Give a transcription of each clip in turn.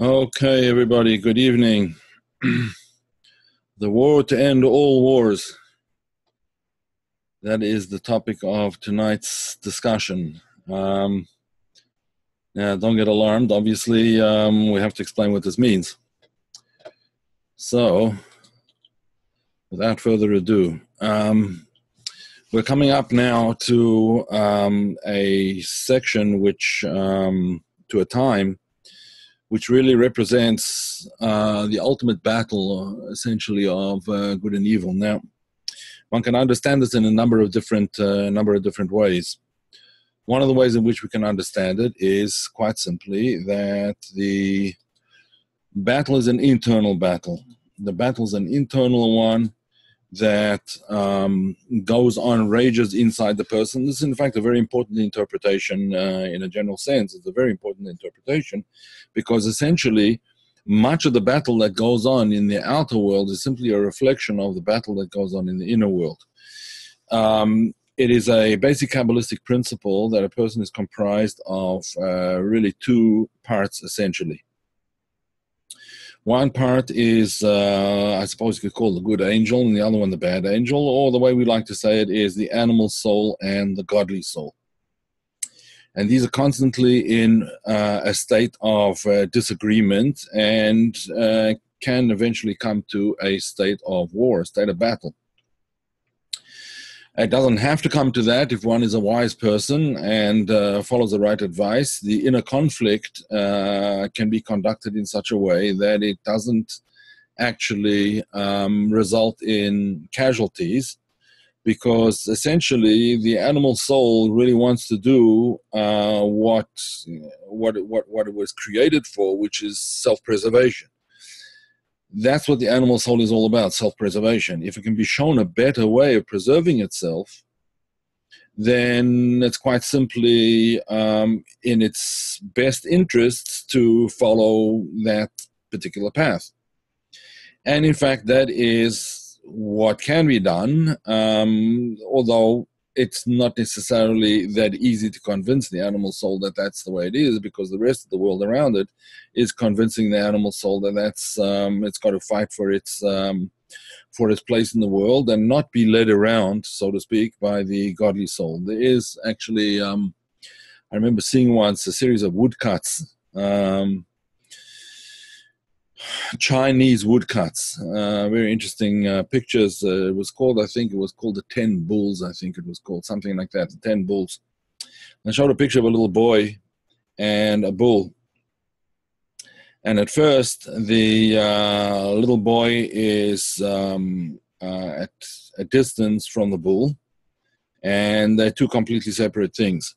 Okay, everybody, good evening. the war to end all wars. That is the topic of tonight's discussion. Um, now, don't get alarmed. Obviously, um, we have to explain what this means. So, without further ado, um, we're coming up now to um, a section which, um, to a time, which really represents uh, the ultimate battle, uh, essentially, of uh, good and evil. Now, one can understand this in a number of different uh, number of different ways. One of the ways in which we can understand it is quite simply that the battle is an internal battle. The battle is an internal one that um, goes on, rages inside the person. This is, in fact, a very important interpretation uh, in a general sense. It's a very important interpretation because essentially, much of the battle that goes on in the outer world is simply a reflection of the battle that goes on in the inner world. Um, it is a basic Kabbalistic principle that a person is comprised of uh, really two parts essentially. One part is, uh, I suppose you could call the good angel, and the other one the bad angel, or the way we like to say it is the animal soul and the godly soul. And these are constantly in uh, a state of uh, disagreement and uh, can eventually come to a state of war, a state of battle. It doesn't have to come to that if one is a wise person and uh, follows the right advice. The inner conflict uh, can be conducted in such a way that it doesn't actually um, result in casualties because essentially the animal soul really wants to do uh, what, what, what, what it was created for, which is self preservation that's what the animal soul is all about self-preservation. If it can be shown a better way of preserving itself then it's quite simply um, in its best interests to follow that particular path. And in fact that is what can be done um, although it's not necessarily that easy to convince the animal soul that that's the way it is because the rest of the world around it is convincing the animal soul that that's um, it's got to fight for its um, for its place in the world and not be led around so to speak by the godly soul. There is actually um, i remember seeing once a series of woodcuts um, Chinese woodcuts. Uh, very interesting uh, pictures. Uh, it was called, I think, it was called the Ten Bulls. I think it was called something like that. The Ten Bulls. I showed a picture of a little boy and a bull. And at first, the uh, little boy is um, uh, at a distance from the bull, and they're two completely separate things.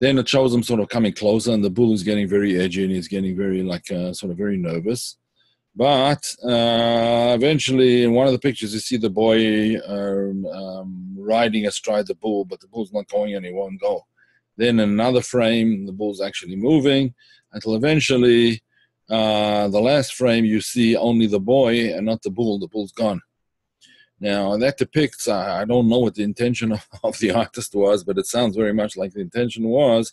Then it shows him sort of coming closer, and the bull is getting very edgy and he's getting very, like, uh, sort of very nervous. But uh, eventually, in one of the pictures, you see the boy um, um, riding astride the bull, but the bull's not going and he won't go. Then in another frame, the bull's actually moving until eventually, uh, the last frame, you see only the boy and not the bull. The bull's gone. Now, that depicts, I don't know what the intention of, the artist was, but it sounds very much like the intention was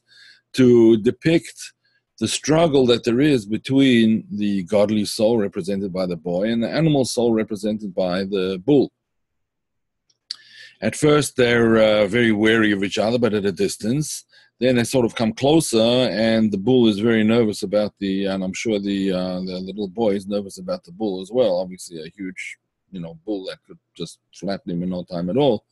to depict the struggle that there is between the godly soul represented by the boy and the animal soul represented by the bull. At first, they're uh, very wary of each other, but at a distance. Then they sort of come closer, and the bull is very nervous about the, and I'm sure the, uh, the little boy is nervous about the bull as well. Obviously, a huge you know bull that could just flatten him in no time at all.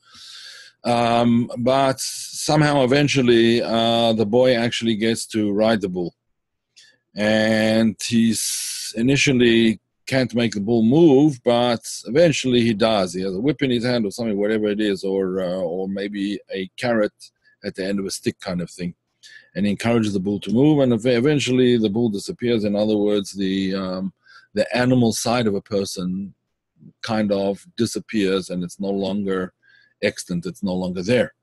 Um, but somehow, eventually, uh, the boy actually gets to ride the bull, and he's initially can't make the bull move, but eventually he does. He has a whip in his hand or something, whatever it is, or uh, or maybe a carrot at the end of a stick, kind of thing, and encourages the bull to move, and eventually the bull disappears. In other words, the um, the animal side of a person kind of disappears and it's no longer extant, it's no longer there.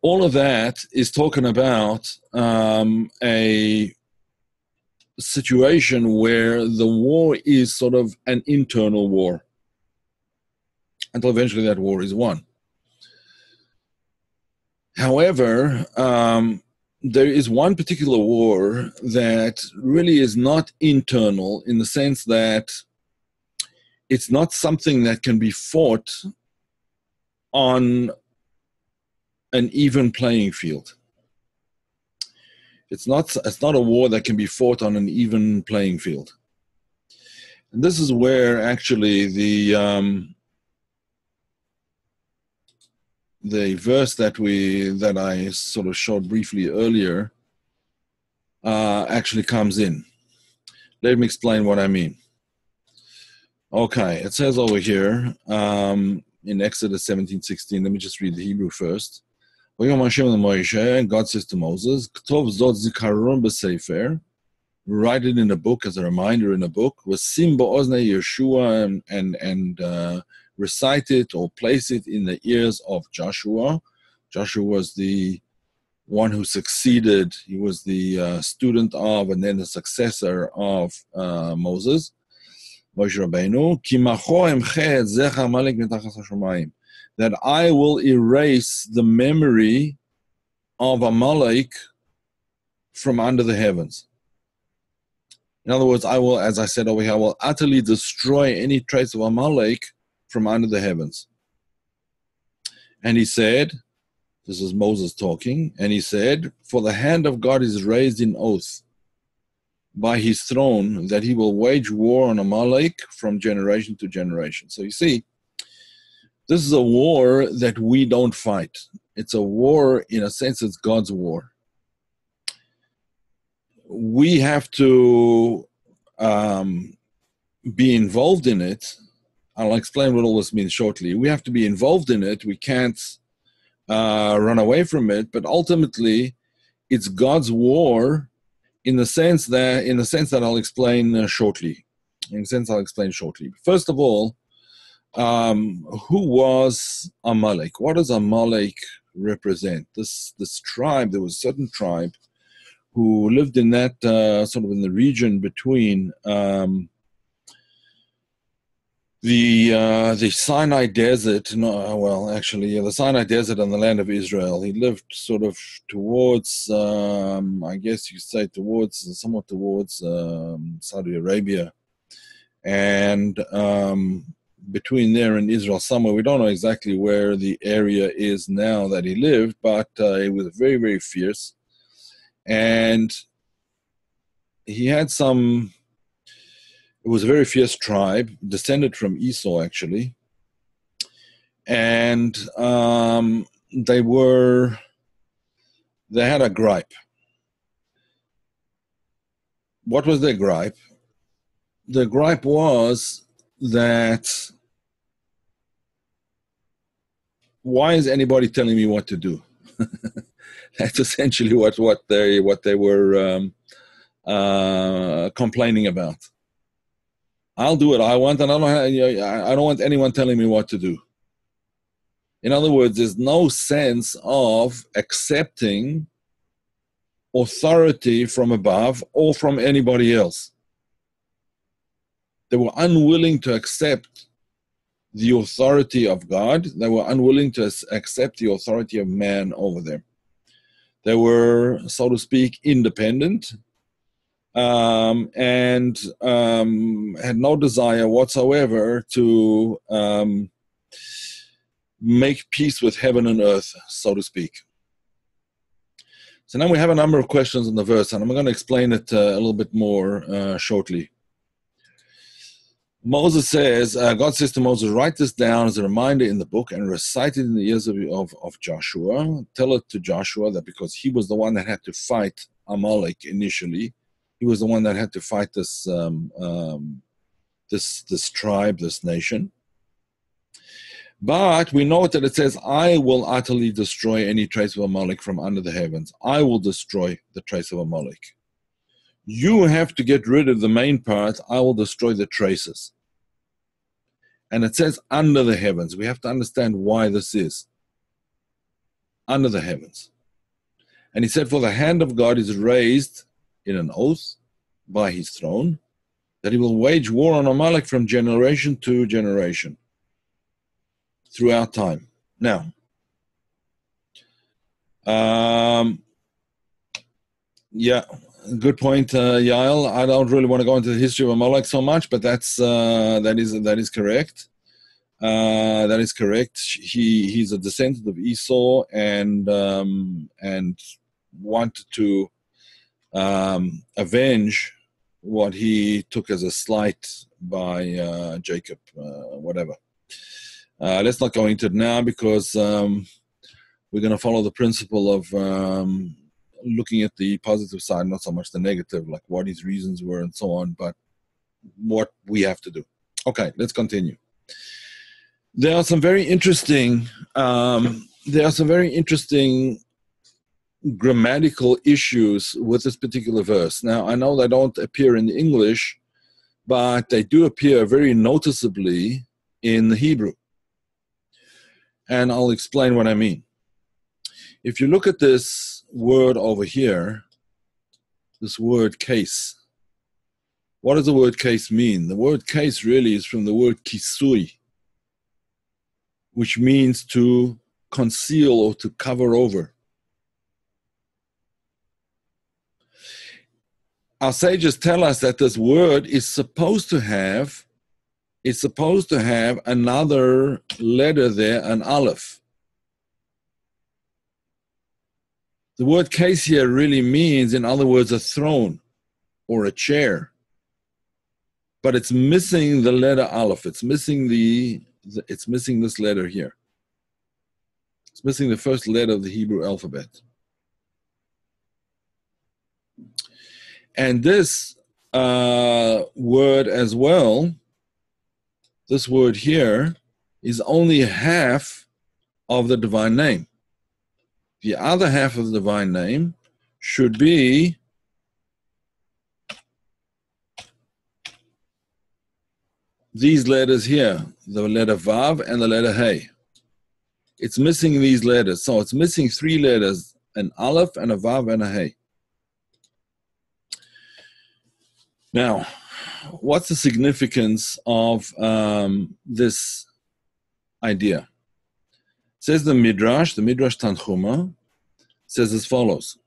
All of that is talking about um, a situation where the war is sort of an internal war until eventually that war is won. However, um, there is one particular war that really is not internal in the sense that it's not something that can be fought on an even playing field. It's not, it's not a war that can be fought on an even playing field. And this is where actually the um, the verse that we that I sort of showed briefly earlier uh, actually comes in. Let me explain what I mean. Okay, it says over here um, in Exodus 17, 16, let me just read the Hebrew first. God says to Moses, write it in a book as a reminder in a book, Yeshua and, and, and uh, recite it or place it in the ears of Joshua. Joshua was the one who succeeded, he was the uh, student of and then the successor of uh, Moses, Moshe Rabbeinu, that I will erase the memory of Amalek from under the heavens. In other words, I will, as I said over here, I will utterly destroy any trace of Amalek from under the heavens. And he said, This is Moses talking, and he said, For the hand of God is raised in oath by his throne that he will wage war on Amalek from generation to generation. So you see, this is a war that we don't fight. It's a war, in a sense, it's God's war. We have to um, be involved in it I'll explain what all this means shortly. We have to be involved in it. We can't uh, run away from it. But ultimately, it's God's war, in the sense that in the sense that I'll explain uh, shortly. In the sense I'll explain shortly. First of all, um, who was Amalek? What does Amalek represent? This this tribe. There was a certain tribe who lived in that uh, sort of in the region between. Um, the uh, the Sinai Desert. No, well, actually, yeah, the Sinai Desert and the land of Israel. He lived sort of towards, um, I guess you say, towards somewhat towards um, Saudi Arabia, and um, between there and Israel, somewhere we don't know exactly where the area is now that he lived, but uh, he was very very fierce, and he had some it was a very fierce tribe, descended from Esau actually, and um, they were they had a gripe. What was their gripe? The gripe was that why is anybody telling me what to do? That's essentially what what they what they were um, uh, complaining about. I'll do what I want, and I don't, have, I don't want anyone telling me what to do. In other words, there's no sense of accepting authority from above or from anybody else. They were unwilling to accept the authority of God, they were unwilling to accept the authority of man over them. They were, so to speak, independent um, and um, had no desire whatsoever to um, make peace with heaven and earth, so to speak. So now we have a number of questions in the verse, and I'm going to explain it uh, a little bit more uh, shortly. Moses says, uh, God says to Moses, write this down as a reminder in the book and recite it in the ears of, of, of Joshua. Tell it to Joshua that because he was the one that had to fight Amalek initially, he was the one that had to fight this um, um, this this tribe, this nation. But we note that it says, "I will utterly destroy any trace of a Amalek from under the heavens. I will destroy the trace of a Amalek." You have to get rid of the main part. I will destroy the traces. And it says under the heavens. We have to understand why this is. Under the heavens. And he said, For the hand of God is raised in an oath by his throne that he will wage war on Amalek from generation to generation throughout time. Now, um, Yeah, good point, uh, Yael. I don't really want to go into the history of Amalek so much, but that's uh, that is that is correct. Uh, that is correct. He he's a descendant of Esau and um, and wanted to um, avenge what he took as a slight by uh, Jacob, uh, whatever. Uh, let's not go into it now because um, we're going to follow the principle of um, looking at the positive side, not so much the negative, like what his reasons were and so on, but what we have to do. Okay, let's continue. There are some very interesting. Um, there are some very interesting grammatical issues with this particular verse. Now, I know they don't appear in English, but they do appear very noticeably in the Hebrew. And I'll explain what I mean. If you look at this word over here, this word kes, what does the word kes mean? The word kes really is from the word kisui, which means to conceal or to cover over. Our sages tell us that this word is supposed to have it's supposed to have another letter there, an aleph. The word kes here really means, in other words, a throne or a chair. But it's missing the letter aleph. It's missing the it's missing this letter here. It's missing the first letter of the Hebrew alphabet. And this uh, word as well, this word here, is only half of the divine name. The other half of the divine name should be these letters here, the letter Vav and the letter Hey. It's missing these letters. So it's missing three letters, an Aleph and a Vav and a Hey. Now, what's the significance of um, this idea? Says the Midrash, the Midrash Tanhuma, says as follows.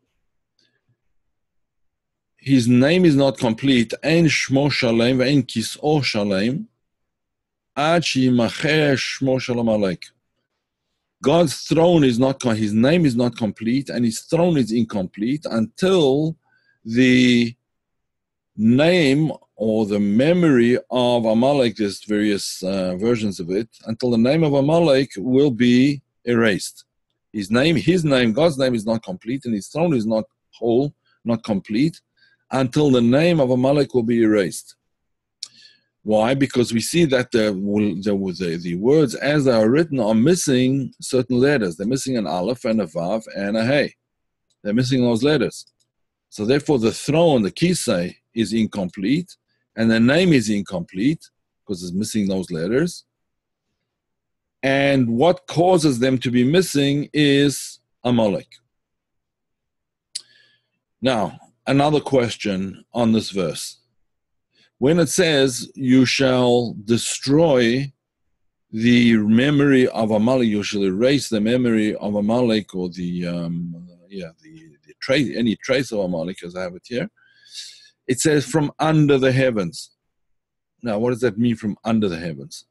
His name is not complete. Ein shmo shalem ve'ein kis'o shalem ad shmo shalom aleik. God's throne is not, his name is not complete and his throne is incomplete until the name or the memory of Amalek, there's various uh, versions of it, until the name of Amalek will be erased. His name, his name, God's name is not complete, and his throne is not whole, not complete, until the name of Amalek will be erased. Why? Because we see that the, the, the, words as they are written are missing certain letters. They're missing an aleph and a vav and a hey. They're missing those letters. So therefore the throne, the kisei, is incomplete, and the name is incomplete because it's missing those letters. And what causes them to be missing is Amalek. Now, another question on this verse. When it says, You shall destroy the memory of Amalek, you shall erase the memory of Amalek or the, um, yeah, the, the trace, any trace of Amalek, as I have it here. It says, From under the heavens. Now, what does that mean from under the heavens?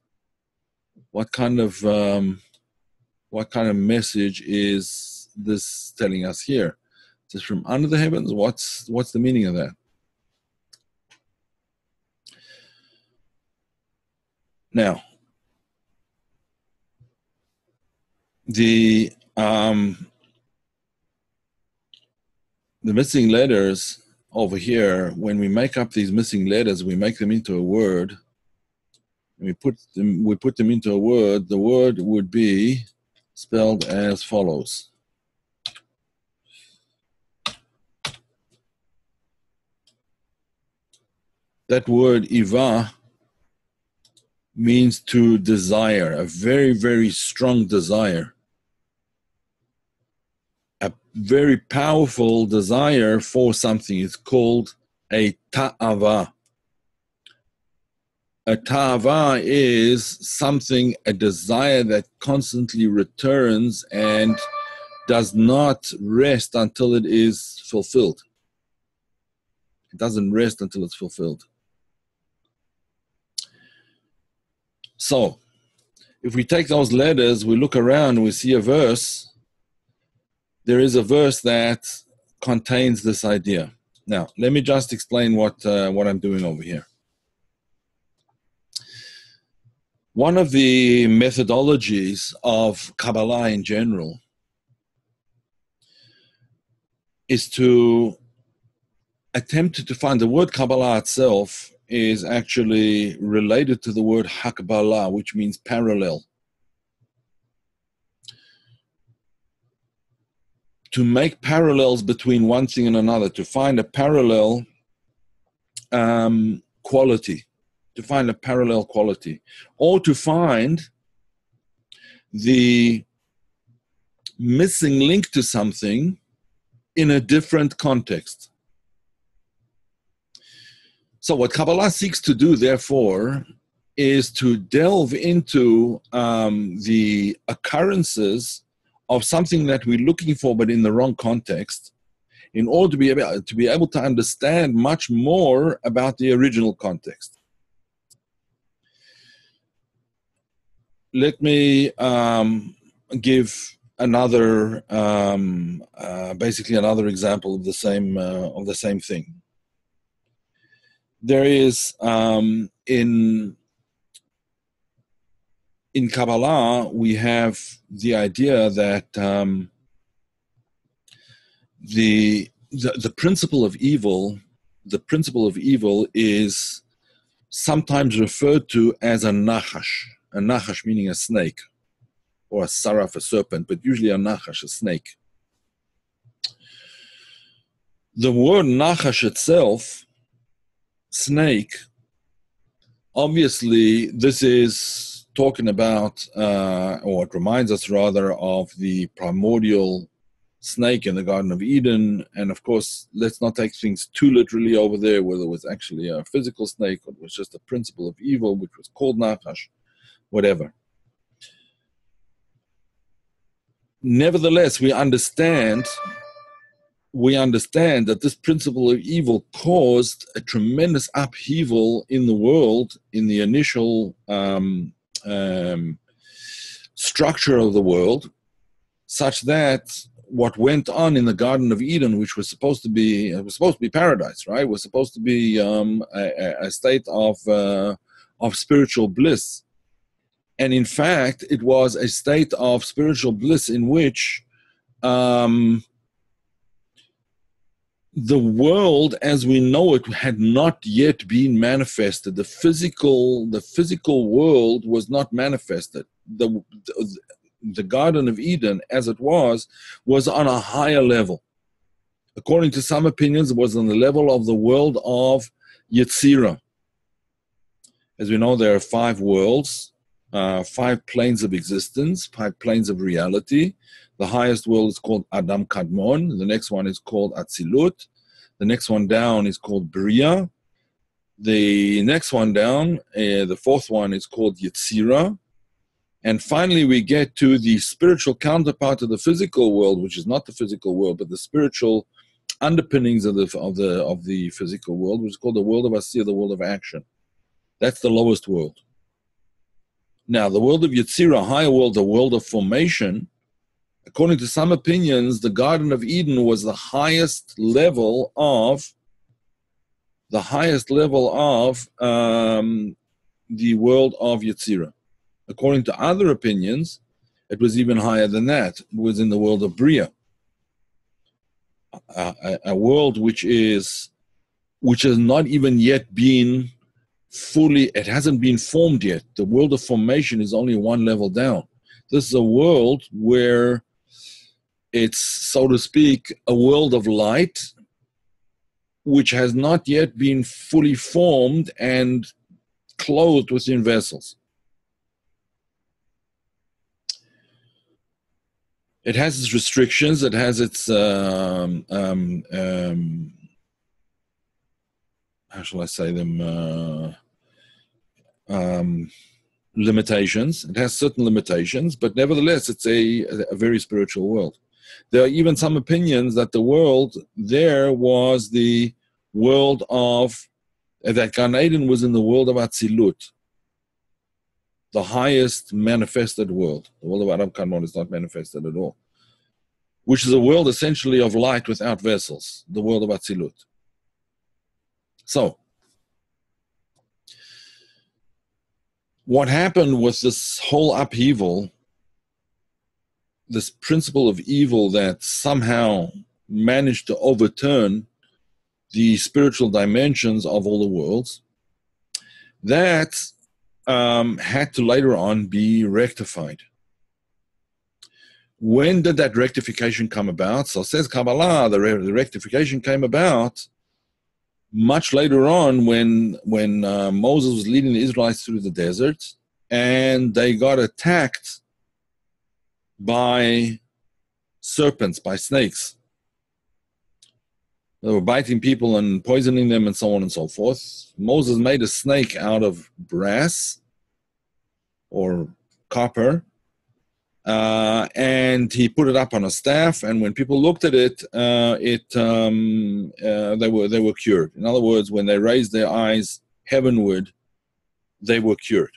What kind of um, what kind of message is this telling us here? It says from under the heavens. What's what's the meaning of that? Now, the um, the missing letters over here, when we make up these missing letters, we make them into a word. We put them, we put them into a word. The word would be spelled as follows. That word iva means to desire, a very, very strong desire very powerful desire for something. It's called a ta'ava. A ta'ava is something, a desire that constantly returns and does not rest until it is fulfilled. It doesn't rest until it's fulfilled. So, if we take those letters, we look around, we see a verse. There is a verse that contains this idea. Now, let me just explain what uh, what I'm doing over here. One of the methodologies of Kabbalah in general is to attempt to find the word Kabbalah itself is actually related to the word Hakbalah, which means parallel. To make parallels between one thing and another, to find a parallel um, quality, to find a parallel quality, or to find the missing link to something in a different context. So, what Kabbalah seeks to do, therefore, is to delve into um, the occurrences of something that we're looking for, but in the wrong context, in order to be able to be able to understand much more about the original context. Let me um, give another, um, uh, basically another example of the same uh, of the same thing there is um, in in Kabbalah we have the idea that um, the, the the principle of evil, the principle of evil is sometimes referred to as a nachash, a nachash meaning a snake, or a saraf, a serpent, but usually a nachash, a snake. The word nachash itself snake, obviously, this is talking about, uh, or it reminds us rather, of the primordial snake in the Garden of Eden. And of course, let's not take things too literally over there, whether it was actually a physical snake or it was just a principle of evil, which was called Nachash, whatever. Nevertheless, we understand we understand that this principle of evil caused a tremendous upheaval in the world in the initial um, um, structure of the world, such that what went on in the Garden of Eden, which was supposed to be it was supposed to be paradise, right? Was supposed to be um, a, a, state of uh, of spiritual bliss, and in fact, it was a state of spiritual bliss in which um, the world as we know it had not yet been manifested. The physical the physical world was not manifested. The, the, garden of eden as it was was on a higher level. According to some opinions it was on the level of the world of yetzirah. As we know there are five worlds uh, five planes of existence five planes of reality the highest world is called Adam Kadmon. The next one is called Atzilut. The next one down is called Bria. The next one down, uh, the fourth one, is called Yetzira. And finally, we get to the spiritual counterpart of the physical world, which is not the physical world, but the spiritual underpinnings of the of the of the physical world, which is called the world of Asiya, the world of action. That's the lowest world. Now, the world of Yetzira, higher world, the world of formation, according to some opinions, the Garden of Eden was the highest level of the highest level of um, the world of Yetzirah. According to other opinions, it was even higher than that. It was in the world of Bria, a, a, a world which is which has not even yet been fully. It hasn't been formed yet. The world of formation is only one level down. This is a world where it's, so to speak, a world of light which has not yet been fully formed and clothed within vessels. It has its restrictions, it has its, um, um, um, how shall I say them, uh, um, limitations. It has certain limitations, but nevertheless, it's a, a very spiritual world. There are even some opinions that the world there was the world of uh, that Gan Eden was in the world of Atzilut, the highest manifested world. The world of Adam Kadmon is not manifested at all, which is a world essentially of light without vessels, the world of Atzilut. So, what happened with this whole upheaval, this principle of evil that somehow managed to overturn the spiritual dimensions of all the worlds, that um, had to later on be rectified. When did that rectification come about? So says Kabbalah, the, re- the rectification came about much later on when when uh, Moses was leading the Israelites through the desert and they got attacked by serpents, by snakes. They were biting people and poisoning them and so on and so forth. Moses made a snake out of brass or copper uh, and he put it up on a staff. And when people looked at it, uh, it um, uh, they were they were cured. In other words, when they raised their eyes heavenward, they were cured.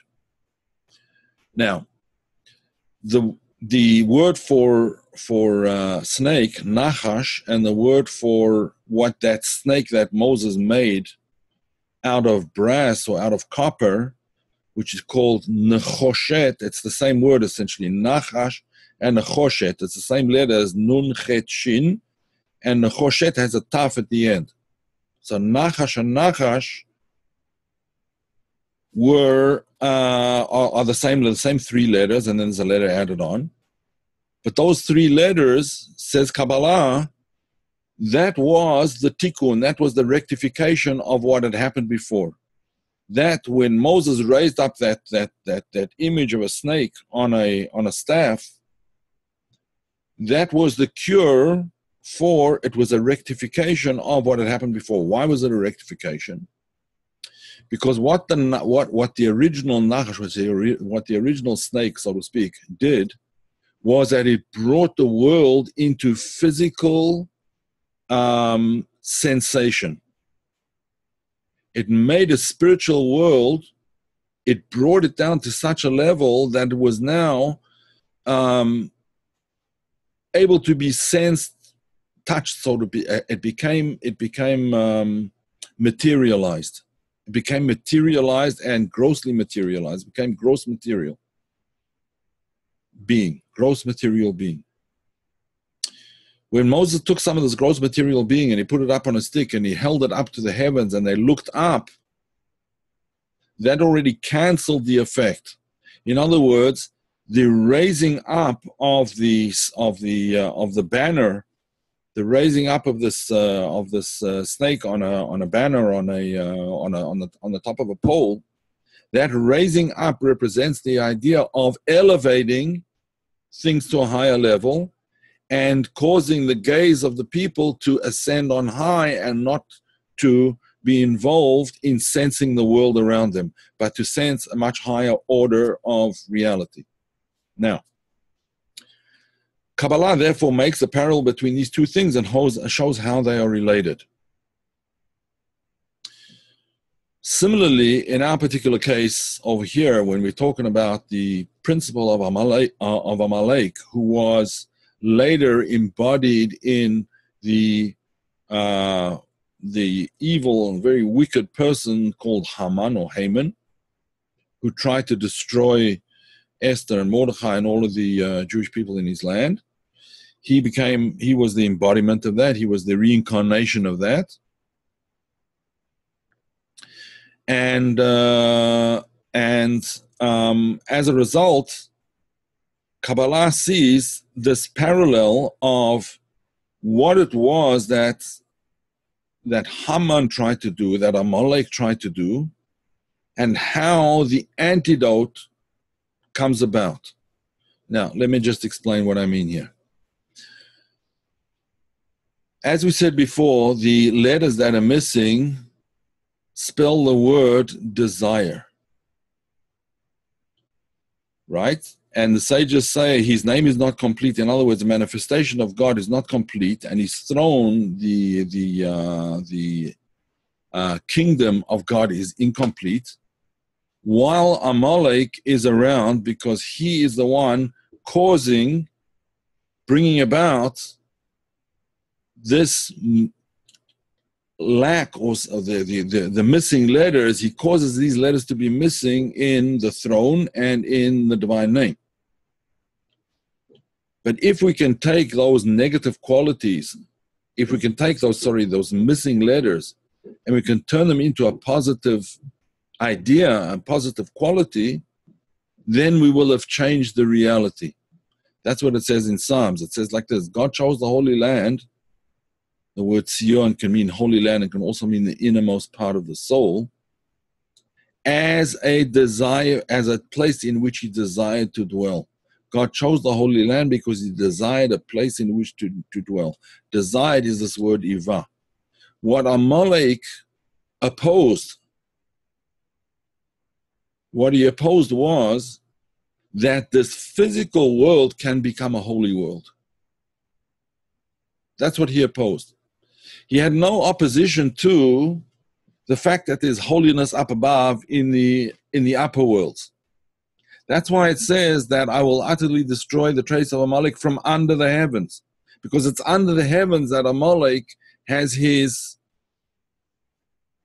Now, the the word for for uh, snake nachash and the word for what that snake that Moses made out of brass or out of copper which is called nechoshet. It's the same word essentially, nachash and nechoshet. It's the same letter as nun chet shin, and nechoshet has a taf at the end. So nachash and nachash were uh, are, are, the same the same three letters, and then there's a letter added on. But those three letters, says Kabbalah, that was the tikkun, that was the rectification of what had happened before that when Moses raised up that that that that image of a snake on a on a staff, that was the cure for it was a rectification of what had happened before. Why was it a rectification? Because what the what what the original Nachash was what the original snake, so to speak, did was that it brought the world into physical um, sensation. It made a spiritual world it brought it down to such a level that it was now um, able to be sensed touched so to be it became it became um, materialized became materialized and grossly materialized became gross material being gross material being when Moses took some of this gross material being and he put it up on a stick and he held it up to the heavens and they looked up, that already canceled the effect. In other words, the raising up of the of the uh, of the banner, the raising up of this uh, of this uh, snake on a on a banner on a uh, on a on the on the top of a pole, that raising up represents the idea of elevating things to a higher level and causing the gaze of the people to ascend on high and not to be involved in sensing the world around them, but to sense a much higher order of reality. Now, Kabbalah therefore makes a parallel between these two things and shows how they are related. Similarly, in our particular case over here, when we're talking about the principle of Amalek, uh, of Amalek who was later embodied in the uh, the evil and very wicked person called Haman or Haman, who tried to destroy Esther and Mordechai and all of the uh, Jewish people in his land. He became he was the embodiment of that. He was the reincarnation of that. And uh, and um, as a result, Kabbalah sees this parallel of what it was that that Haman tried to do, that Amalek tried to do, and how the antidote comes about. Now, let me just explain what I mean here. As we said before, the letters that are missing spell the word desire. Right? And the sages say his name is not complete. In other words, the manifestation of God is not complete, and he's thrown the the uh, the uh, kingdom of God is incomplete, while Amalek is around because he is the one causing, bringing about this lack or uh, the, the, the, the, missing letters, he causes these letters to be missing in the throne and in the divine name. But if we can take those negative qualities, if we can take those, sorry, those missing letters, and we can turn them into a positive idea, and positive quality, then we will have changed the reality. That's what it says in Psalms. It says like this God chose the Holy Land the word Sion can mean holy land and can also mean the innermost part of the soul as a desire, as a place in which he desired to dwell. God chose the Holy Land because he desired a place in which to, to dwell. Desired is this word Iva. What Amalek opposed, what he opposed was that this physical world can become a holy world. That's what he opposed he had no opposition to the fact that there's holiness up above in the in the upper worlds. That's why it says that I will utterly destroy the trace of Amalek from under the heavens, because it's under the heavens that Amalek has his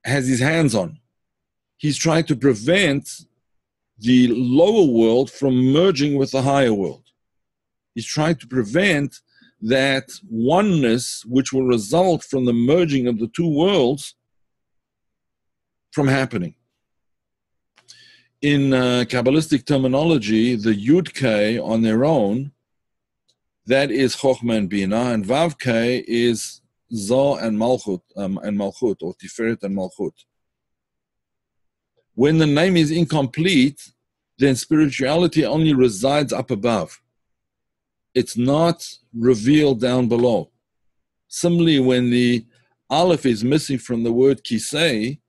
has his hands on. He's trying to prevent the lower world from merging with the higher world. He's trying to prevent that oneness which will result from the merging of the two worlds from happening. In uh, Kabbalistic terminology, the Yud on their own, that is Chochmah and Bina, and Vav is Zoh and Malchut, um, and Malchut, or Tiferet and Malchut. When the name is incomplete, then spirituality only resides up above it's not revealed down below. Similarly, when the aleph is missing from the word kisei,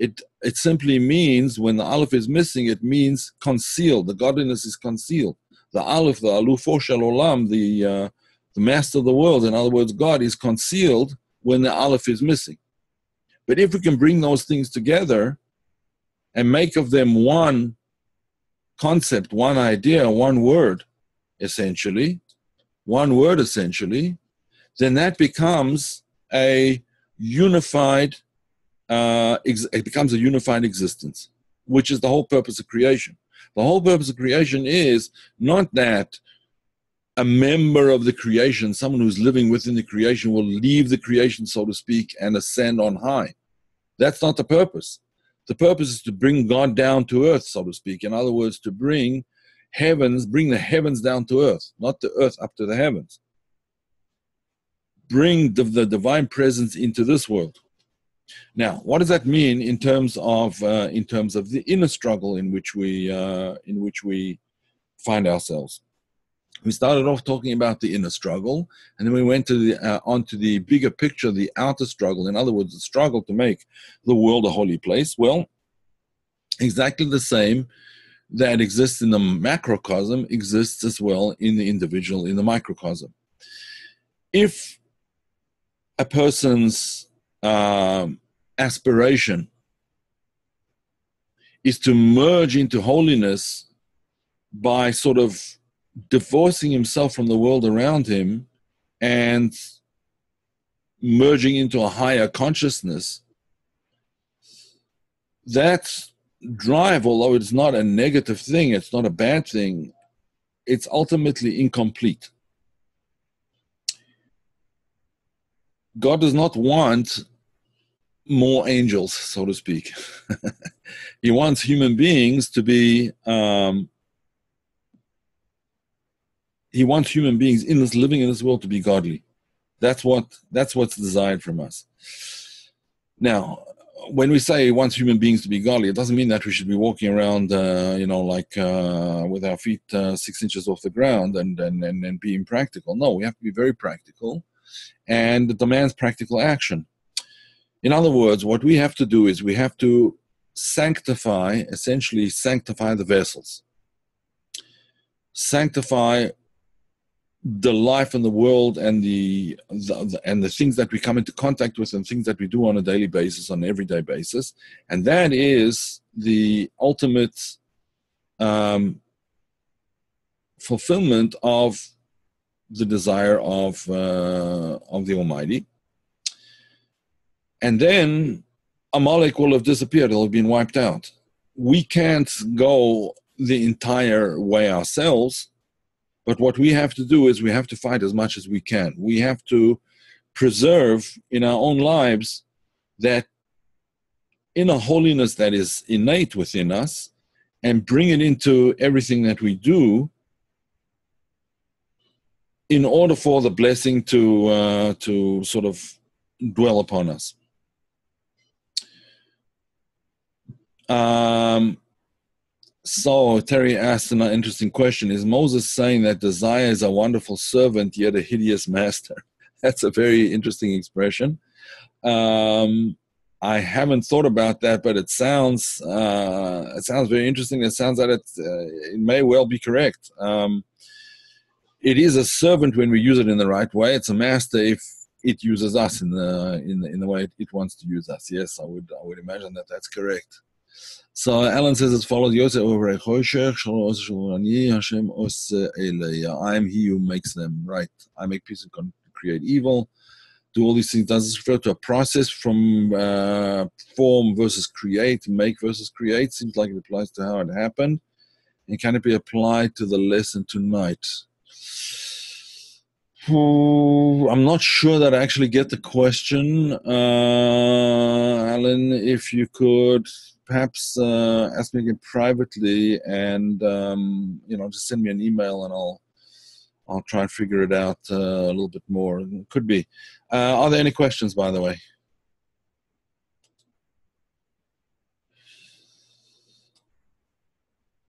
it it simply means when the aleph is missing, it means concealed. The godliness is concealed. The aleph, the alufo shel the uh, the master of the world, in other words, God is concealed when the aleph is missing. But if we can bring those things together and make of them one concept, one idea, one word, essentially, one word essentially, then that becomes a unified, uh, it becomes a unified existence, which is the whole purpose of creation. The whole purpose of creation is not that a member of the creation, someone who's living within the creation, will leave the creation, so to speak, and ascend on high. That's not the purpose. The purpose is to bring God down to earth, so to speak. In other words, to bring heavens, bring the heavens down to earth, not the earth up to the heavens. Bring the, the divine presence into this world. Now, what does that mean in terms of uh, in terms of the inner struggle in which we uh, in which we find ourselves? We started off talking about the inner struggle, and then we went to the uh, onto the bigger picture, the outer struggle. In other words, the struggle to make the world a holy place. Well, exactly the same that exists in the macrocosm exists as well in the individual, in the microcosm. If a person's um, aspiration is to merge into holiness by sort of divorcing himself from the world around him and merging into a higher consciousness, that's drive, although it's not a negative thing, it's not a bad thing, it's ultimately incomplete. God does not want more angels, so to speak. he wants human beings to be. Um, he wants human beings in this living in this world to be godly. That's what that's what's desired from us. Now, when we say he wants human beings to be godly, it doesn't mean that we should be walking around, uh, you know, like uh, with our feet uh, six inches off the ground and, and, and, and being practical. No, we have to be very practical, and it demands practical action. In other words, what we have to do is we have to sanctify, essentially, sanctify the vessels. Sanctify the life and the world and the, the, and the things that we come into contact with and things that we do on a daily basis on an everyday basis. And that is the ultimate um, fulfillment of the desire of uh, of the almighty. And then amalek will have disappeared. It'll have been wiped out. We can't go the entire way ourselves but what we have to do is we have to fight as much as we can. We have to preserve in our own lives that inner holiness that is innate within us and bring it into everything that we do in order for the blessing to uh, to sort of dwell upon us. Um, so Terry asked an interesting question: Is Moses saying that desire is a wonderful servant yet a hideous master? That's a very interesting expression. Um, I haven't thought about that, but it sounds uh, it sounds very interesting. It sounds that it uh, it may well be correct. Um, it is a servant when we use it in the right way. It's a master if it uses us in the in the, in the way it, it wants to use us. Yes, I would I would imagine that that's correct. So Alan says as follows: Yosef over Hashem I am He who makes them right. I make peace and create evil. Do all these things. Does this refer to a process from uh, form versus create, make versus create? Seems like it applies to how it happened. And can it be applied to the lesson tonight? I'm not sure that I actually get the question, uh, Alan. If you could perhaps uh, ask me again privately, and um, you know, just send me an email, and I'll I'll try and figure it out uh, a little bit more. Could be. Uh, are there any questions, by the way?